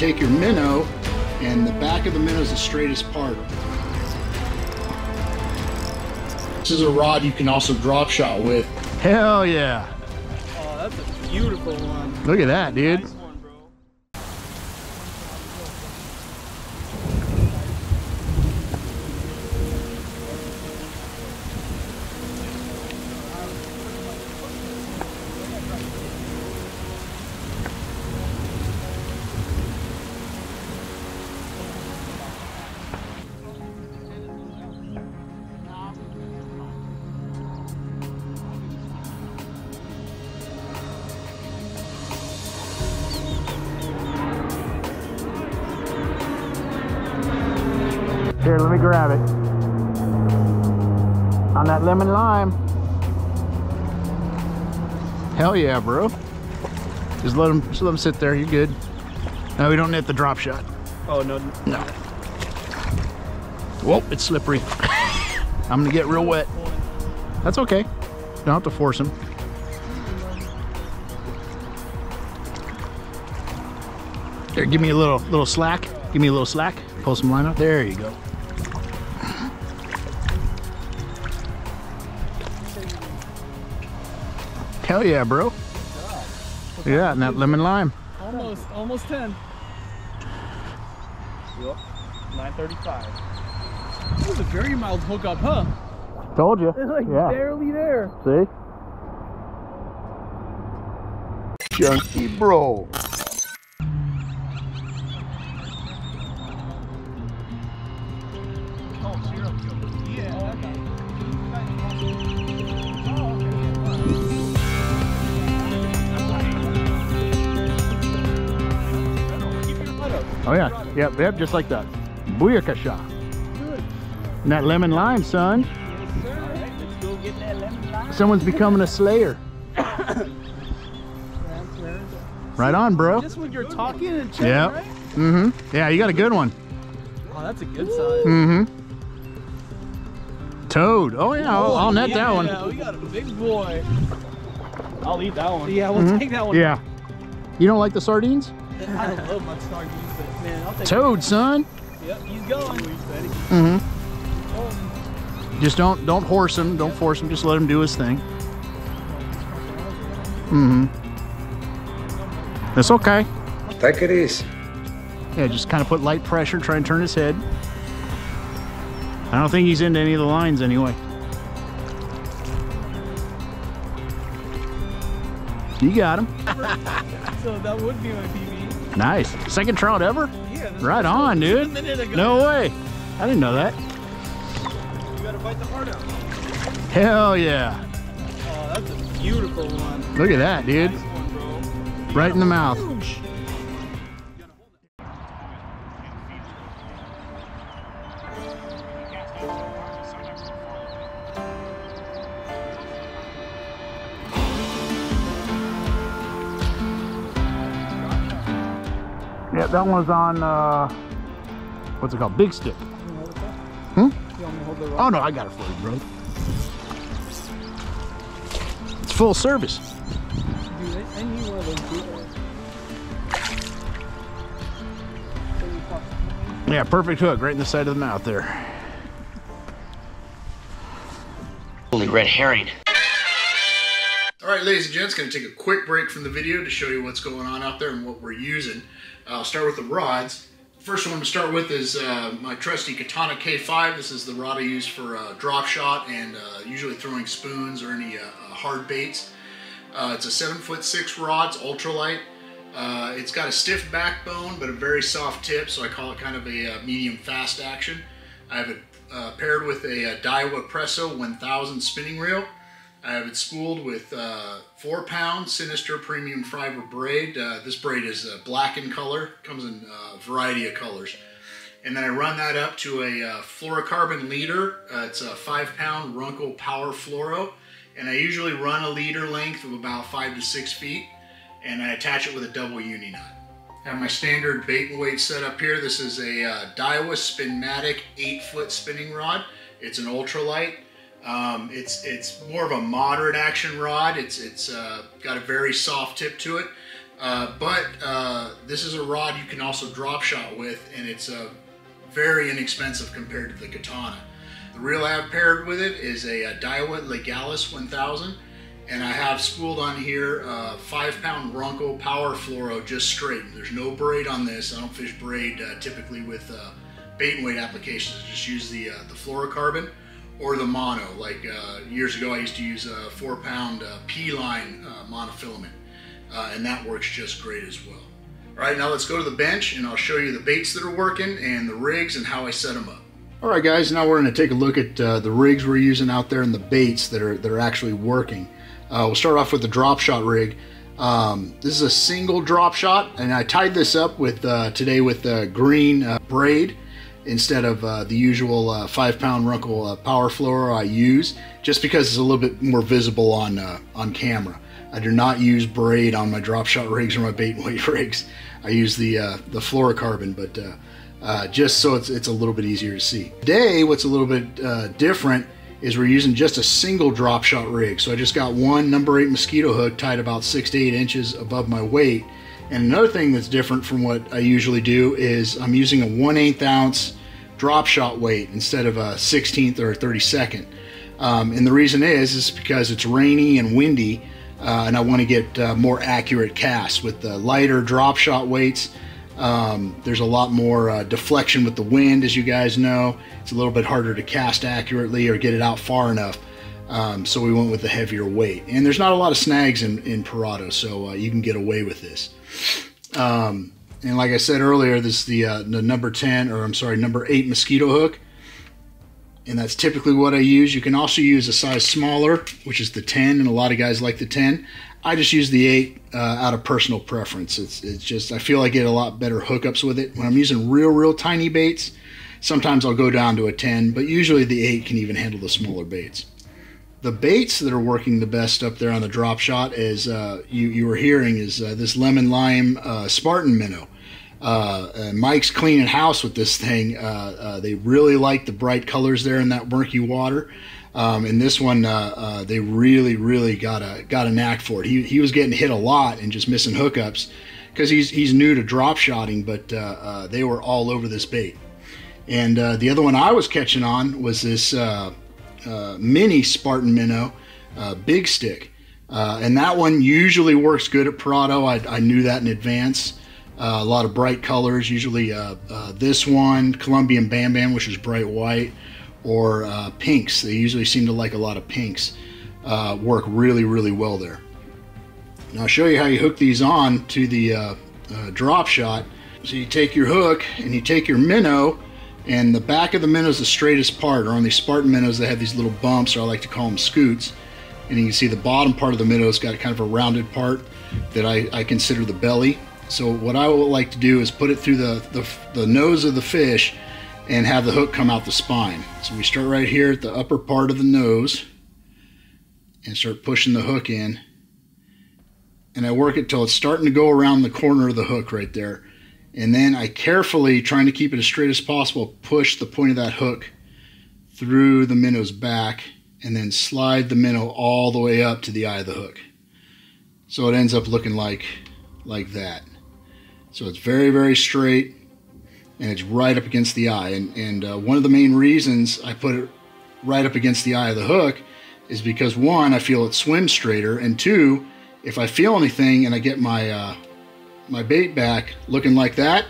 take your minnow and the back of the minnow is the straightest part. This is a rod you can also drop shot with. Hell yeah. Oh, that's a beautiful one. Look at that, dude. Nice grab it. On that lemon lime. Hell yeah, bro. Just let them, just let them sit there. You're good. No, we don't net the drop shot. Oh, no. No. Whoa, it's slippery. I'm gonna get real wet. That's okay. Don't have to force him. Here, give me a little little slack. Give me a little slack. Pull some line up. There you go. Hell yeah, bro. Yeah, and that lemon lime. Almost, almost 10. Yep. 935. That was a very mild hookup, huh? Told you. It's like yeah. barely there. See? Chunky bro. Yep, yep, just like that. Booyakasha. Good. And that lemon lime, son. Let's go get that lemon lime. Someone's becoming a slayer. Right on, bro. Just when you're talking and chatting, Yep. right? Mm-hmm. Yeah, you got a good one. Oh, that's a good size. Mm-hmm. Toad. Oh yeah, I'll, I'll net that one. Yeah, we got a big boy. I'll eat that one. Yeah, we'll Mhm. take that one. Yeah. You don't like the sardines? I love my sardines, but man, I'll take Toad, son. Yep, he's going. Mm-hmm. Oh, Just don't don't horse him. Don't force him. Just let him do his thing. Mm-hmm. That's okay. Take it easy. Yeah, just kind of put light pressure, try and turn his head. I don't think he's into any of the lines anyway. You got him. so that would be my PB. Nice. Second trout ever? Yeah. Right on, dude. A minute ago. No way. I didn't know that. You gotta bite the heart out. Hell yeah. Oh, that's a beautiful one. Look at that, dude. Nice one. Right in the mouth. Yeah, that one's on, uh, what's it called? Big stick. Hmm? Oh no, I got it for you, bro. It's full service. One Yeah, perfect hook right in the side of the mouth there. Holy red herring. All right, ladies and gents, going to take a quick break from the video to show you what's going on out there and what we're using. I'll start with the rods. First one I'm going to start with is uh, my trusty Katana K5. This is the rod I use for uh, drop shot and uh, usually throwing spoons or any uh, uh, hard baits. Uh, it's a 7 foot 6 rod, it's ultralight. It's got a stiff backbone but a very soft tip, so I call it kind of a medium fast action. I have it paired with a, uh Daiwa Presso 1000 spinning reel. I have it spooled with uh, four pound Sinister Premium Fiber braid. Uh, this braid is uh, black in color, comes in uh, a variety of colors. And then I run that up to a uh, fluorocarbon leader. It's a five pound Runkle Power Fluoro. And I usually run a leader length of about five to six feet. And I attach it with a double uni knot. I have my standard bait and weight set up here. This is a Daiwa Spinmatic 8 foot spinning rod. It's an ultralight. Um, it's it's more of a moderate action rod. It's it's uh, got a very soft tip to it. Uh, but uh, this is a rod you can also drop shot with, and it's uh, very inexpensive compared to the Katana. The reel I have paired with it is a, a Daiwa Legalis 1000, and I have spooled on here uh, five pound Bronco Power Fluoro just straight. There's no braid on this. I don't fish braid uh, typically with uh, bait and weight applications. I just use the uh, the fluorocarbon or the mono. Like uh, years ago, I used to use a four pound uh, P line monofilament, and that works just great as well. All right, now let's go to the bench and I'll show you the baits that are working and the rigs and how I set them up. All right, guys, now we're going to take a look at the rigs we're using out there and the baits that are that are actually working. Uh, we'll start off with the drop shot rig. Um, this is a single drop shot, and I tied this up with uh, today with uh, green braid instead of uh, the usual uh, five pound Runkle uh, power fluoro I use, just because it's a little bit more visible on on camera. I do not use braid on my drop shot rigs or my bait and weight rigs. I use the the fluorocarbon, but just so it's it's a little bit easier to see. Today, what's a little bit different is we're using just a single drop shot rig. So I just got one number eight mosquito hook tied about six to eight inches above my weight. And another thing that's different from what I usually do is I'm using a 1 8 ounce drop shot weight instead of a 16th or a 32nd. Um, and the reason is, is because it's rainy and windy uh, and I want to get uh, more accurate casts with the lighter drop shot weights. Um, there's a lot more uh, deflection with the wind, as you guys know. It's a little bit harder to cast accurately or get it out far enough. Um, so we went with the heavier weight. And there's not a lot of snags in, in Prado, so uh, you can get away with this. Um, and like I said earlier, this is the, uh, the number 10, or I'm sorry, number 8 mosquito hook. And that's typically what I use. You can also use a size smaller, which is the 10, and a lot of guys like the 10. I just use the 8 uh, out of personal preference. It's, it's just, I feel I get a lot better hookups with it. When I'm using real, real tiny baits, sometimes I'll go down to a 10, but usually the 8 can even handle the smaller baits. The baits that are working the best up there on the drop shot, as uh, you, you were hearing, is uh, this lemon lime uh, Spartan minnow. Uh, Mike's cleaning house with this thing. Uh, they really like the bright colors there in that murky water. Um, and this one, uh, uh, they really, really got a got a knack for it. He, he was getting hit a lot and just missing hookups because he's he's new to drop shotting, but uh, uh they were all over this bait. And uh, the other one I was catching on was this uh, mini Spartan minnow, big stick, and that one usually works good at Prado. I, I knew that in advance. a lot of bright colors. Usually, this one, Colombian Bam Bam, which is bright white or uh, pinks. They usually seem to like a lot of pinks. Uh, work really, really well there. Now I'll show you how you hook these on to the uh, uh, drop shot. So you take your hook and you take your minnow and the back of the minnow is the straightest part or on these Spartan minnows they have these little bumps or I like to call them scoots and you can see the bottom part of the minnow's got kind of a rounded part that I, I consider the belly. So what I would like to do is put it through the, the, the nose of the fish and have the hook come out the spine. So we start right here at the upper part of the nose and start pushing the hook in. And I work it till it's starting to go around the corner of the hook right there. And then I carefully, trying to keep it as straight as possible, push the point of that hook through the minnow's back and then slide the minnow all the way up to the eye of the hook. So it ends up looking like, like that. So it's very, very straight and it's right up against the eye. And, and uh, one of the main reasons I put it right up against the eye of the hook is because one, I feel it swims straighter, and two, if I feel anything and I get my uh, my bait back looking like that,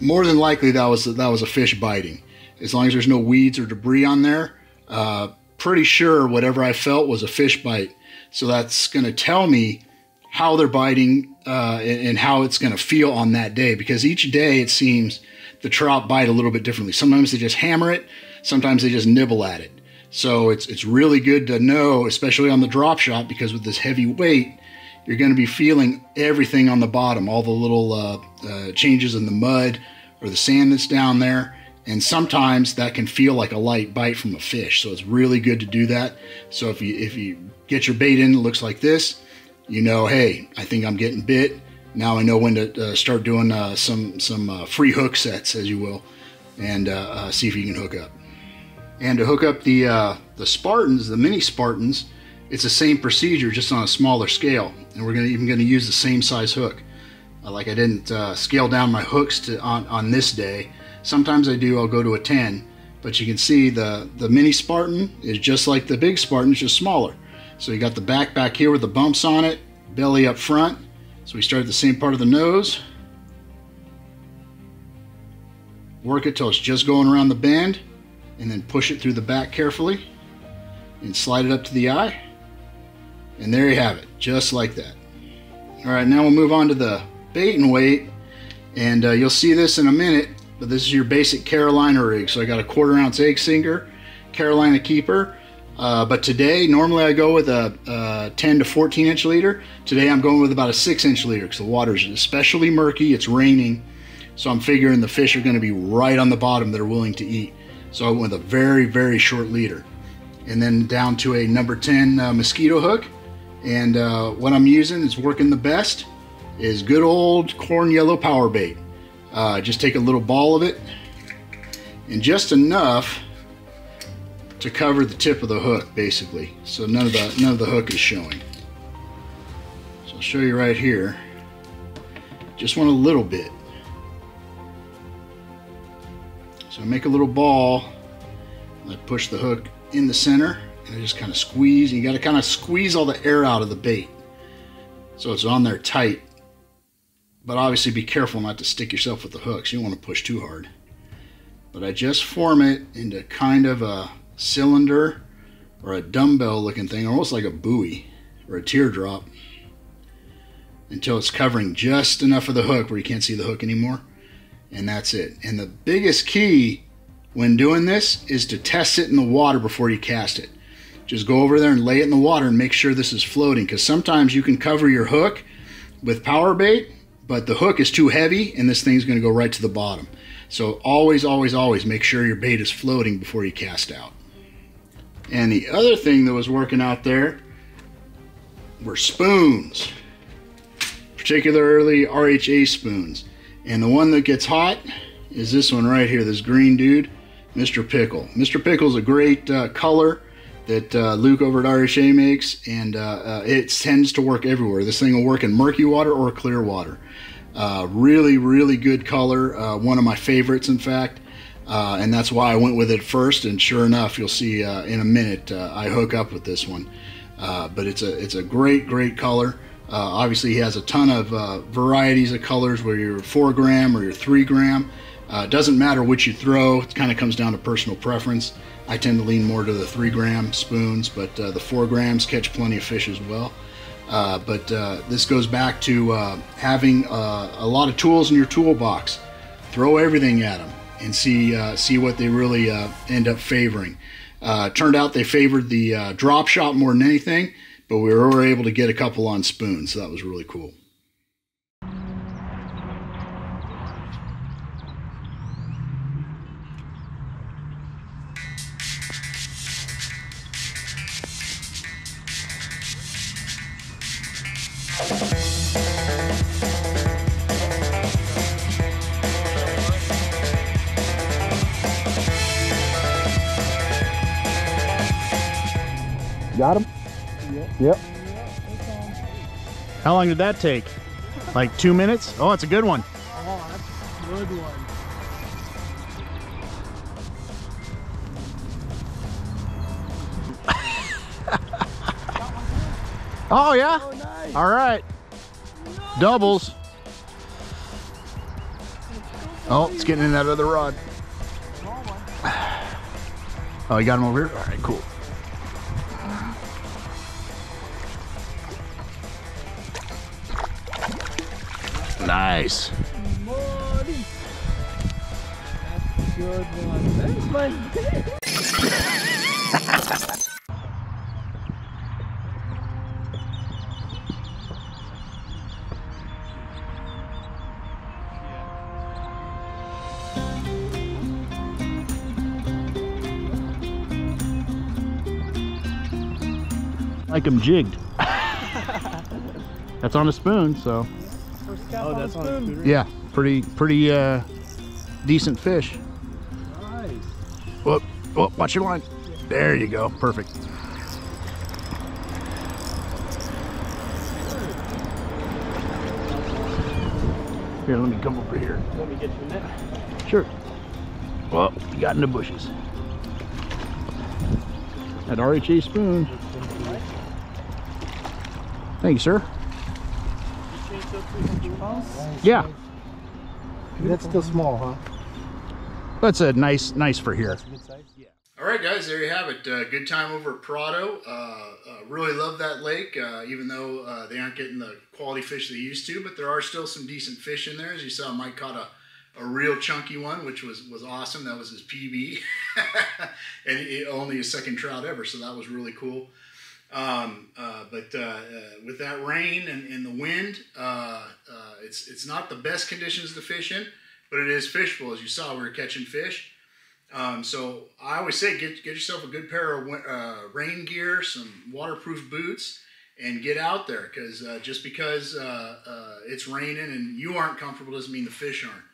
more than likely that was that was a fish biting. As long as there's no weeds or debris on there, uh, pretty sure whatever I felt was a fish bite. So that's going to tell me how they're biting uh, and, and, how it's going to feel on that day because each day it seems the trout bite a little bit differently. Sometimes they just hammer it, sometimes they just nibble at it. So it's it's really good to know, especially on the drop shot, because with this heavy weight, you're going to be feeling everything on the bottom, all the little uh, uh, changes in the mud or the sand that's down there. And sometimes that can feel like a light bite from a fish. So it's really good to do that. So if you if you get your bait in, it looks like this you know, hey, I think I'm getting bit. Now I know when to uh, start doing uh, some some uh, free hook sets, as you will, and uh, see if you can hook up. And to hook up the the Spartans, the mini Spartans, it's the same procedure just on a smaller scale. And we're gonna even gonna use the same size hook. Uh, like I didn't uh, scale down my hooks to, on, on this day. Sometimes I do, I'll go to a 10, but you can see the, the mini Spartan is just like the big Spartan, it's just smaller. So you got the back back here with the bumps on it, belly up front. So we start at the same part of the nose. Work it till it's just going around the bend and then push it through the back carefully and slide it up to the eye. And there you have it, just like that. All right, now we'll move on to the bait and weight. And uh, you'll see this in a minute, but this is your basic Carolina rig. So I got a quarter ounce egg sinker, Carolina keeper. Uh, but today, normally I go with a, a 10 to 14 inch leader. Today I'm going with about a six inch leader because the water's especially murky, it's raining. So I'm figuring the fish are gonna be right on the bottom that are willing to eat. So I went with a very, very short leader. And then down to a number 10 uh, mosquito hook. And uh, what I'm using is working the best is good old corn yellow power bait. Uh, just take a little ball of it and just enough to cover the tip of the hook basically. So none of the, none of the hook is showing. So I'll show you right here. Just want a little bit. So I make a little ball. I push the hook in the center I just kind of squeeze. You got to kind of squeeze all the air out of the bait. So it's on there tight. But obviously be careful not to stick yourself with the hooks. You don't want to push too hard. But I just form it into kind of a cylinder or a dumbbell looking thing, almost like a buoy or a teardrop until it's covering just enough of the hook where you can't see the hook anymore. And that's it. And the biggest key when doing this is to test it in the water before you cast it. Just go over there and lay it in the water and make sure this is floating because sometimes you can cover your hook with power bait, but the hook is too heavy and this thing's going to go right to the bottom. So always, always, always make sure your bait is floating before you cast out. And the other thing that was working out there were spoons, particularly RHA spoons. And the one that gets hot is this one right here, this green dude, Mr. Pickle. Mr. Pickle's a great uh, color that uh, Luke over at RHA makes, and uh, uh, it tends to work everywhere. This thing will work in murky water or clear water. Uh, really, really good color. Uh, one of my favorites, in fact. And that's why I went with it first. And sure enough, you'll see in a minute I hook up with this one. But it's a it's a great great color. obviously, he has a ton of varieties of colors, where you're four gram or you're three gram. it doesn't matter which you throw. It kind of comes down to personal preference. I tend to lean more to the three gram spoons, but the four grams catch plenty of fish as well. Uh, but uh, this goes back to uh, having a lot of tools in your toolbox. Throw everything at them and see see what they really end up favoring. turned out they favored the drop shot more than anything, but we were able to get a couple on spoons, so that was really cool. How long did that take? Like two minutes? Oh, it's a good one. Oh, that's a good one. oh, yeah? Oh, nice. All right. Nice. Doubles. Oh, it's getting in that other rod. Oh, you got him over here? All right, cool. Nice. Money. That's a good one. There's my like them jigged. That's on a spoon, so. Oh, oh, that's spoon. Yeah, pretty pretty uh, decent fish. Nice. Whoop, whoop, watch your line. There you go, perfect. Here, let me come over here. Let me get you net. Sure. Well, you got in the bushes. That RHA spoon. Thank you, sir. Yeah, That's still small, huh? that's a nice, nice for here. Yeah. All right, guys, there you have it. Uh, good time over at Prado. Uh, uh, really love that lake, uh, even though uh, they aren't getting the quality fish they used to, but there are still some decent fish in there. As you saw, Mike caught a, a real chunky one, which was, was awesome. That was his PB, and it, only his second trout ever, so that was really cool. Um, uh, but uh, uh, with that rain and, and the wind, uh, uh, it's it's not the best conditions to fish in, but it is fishable. As you saw, we were catching fish. Um, so I always say get get yourself a good pair of rain gear, some waterproof boots, and get out there. Because just because it's raining and you aren't comfortable doesn't mean the fish aren't.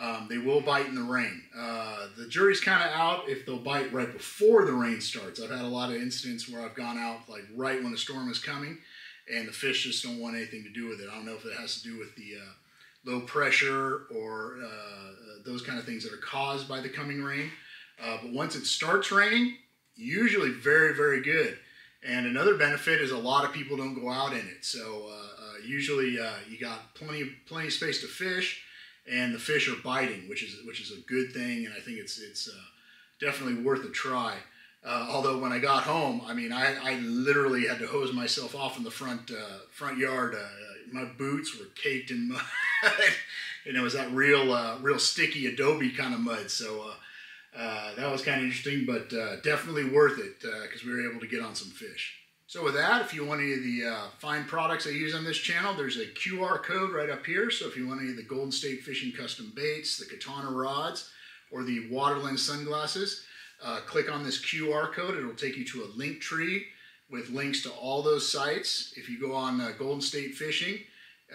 Um, they will bite in the rain. Uh, the jury's kind of out if they'll bite right before the rain starts. I've had a lot of incidents where I've gone out like right when the storm is coming, and the fish just don't want anything to do with it. I don't know if it has to do with the uh, low pressure or uh, those kind of things that are caused by the coming rain. Uh, but once it starts raining, usually very, very good. And another benefit is a lot of people don't go out in it. So uh, uh, usually uh, you got plenty, plenty of space to fish, and the fish are biting, which is which is a good thing. And I think it's it's uh, definitely worth a try. Uh, although when I got home, I mean, I, I literally had to hose myself off in the front uh, front yard. Uh, my boots were caked in mud, and it was that real uh, real sticky adobe kind of mud. So uh, that was kind of interesting, but definitely worth it because we were able to get on some fish. So with that, if you want any of the uh, fine products I use on this channel, there's a QR code right up here. So if you want any of the Golden State Fishing custom baits, the Katana rods, or the Waterland sunglasses, uh, click on this QR code. It'll take you to a link tree with links to all those sites. If you go on uh, Golden State Fishing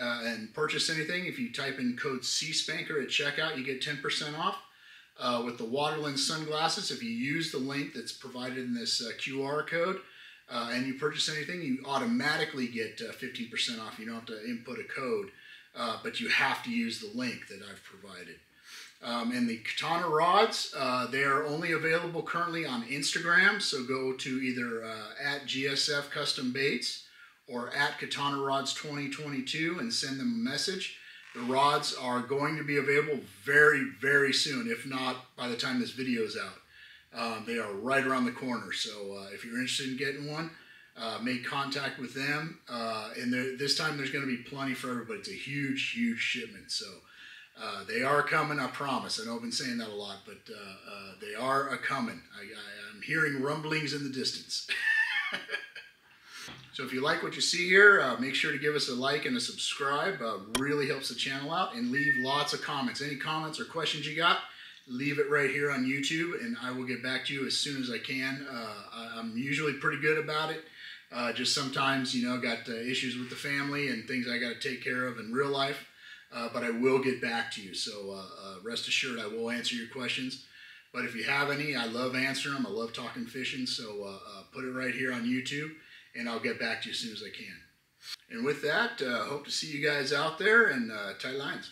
uh, and purchase anything, if you type in code SeaSpanker at checkout, you get 10% off. Uh, with the Waterland sunglasses, if you use the link that's provided in this uh, QR code uh, and you purchase anything, you automatically get uh, 15% off. You don't have to input a code, uh, but you have to use the link that I've provided. Um, and the Katana rods, uh, they are only available currently on Instagram. So go to either uh, at GSF Custom Baits or at Katana Rods 2022 and send them a message. The rods are going to be available very, very soon, if not by the time this video is out. Um, they are right around the corner. So uh, if you're interested in getting one, uh, make contact with them. Uh, and this time there's going to be plenty for everybody. It's a huge, huge shipment. So uh, they are coming, I promise. I know I've been saying that a lot, but uh, they are a coming. I, I'm hearing rumblings in the distance. so if you like what you see here, make sure to give us a like and a subscribe. Really helps the channel out. And leave lots of comments. Any comments or questions you got, leave it right here on YouTube, and I will get back to you as soon as I can. Uh, I'm usually pretty good about it. Uh, just sometimes, you know, got uh, issues with the family and things I got to take care of in real life. Uh, but I will get back to you. So uh, uh, rest assured, I will answer your questions. But if you have any, I love answering them. I love talking fishing. So put it right here on YouTube, and I'll get back to you as soon as I can. And with that, hope to see you guys out there and tight lines.